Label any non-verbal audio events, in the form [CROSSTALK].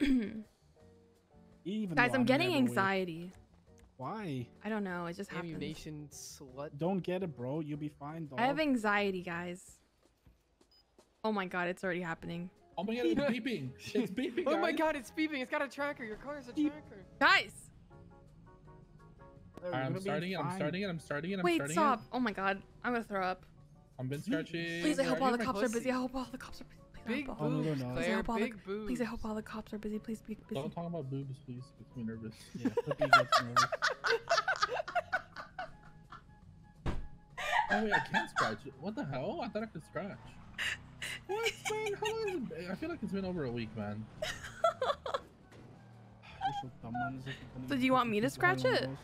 [CLEARS THROAT] Even Guys, I'm getting never with- anxiety. Why? I don't know. It just happens. Slut. Don't get it, bro. You'll be fine, dog. I have anxiety, guys. Oh my god, it's already happening. Oh my god, it's beeping. [LAUGHS] It's beeping. Oh my god, it's beeping. It's got a tracker. Your car is a Beep. tracker. Guys! You're I'm starting it. I'm starting it. I'm starting it. I'm Wait, starting stop. Oh my god. I'm gonna throw up. I'm been scratching. Please, I hope all the you? cops are busy. I hope all the cops are busy. Please, I Big hope all- no, boobs, no, no. Please, I Claire. hope all the- boobs. Please, I hope all the cops are busy. Please be busy. Don't talk about boobs, please. It Makes me nervous. [LAUGHS] Yeah, Flippy gets nervous. [LAUGHS] Oh wait, I can't scratch it. What the hell? I thought I could scratch. What, man? How long has it been? I feel like it's been over a week, man. So dumb, man. It's like you're gonna So do you want me to scratch it? one of those.